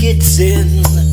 biscuits in.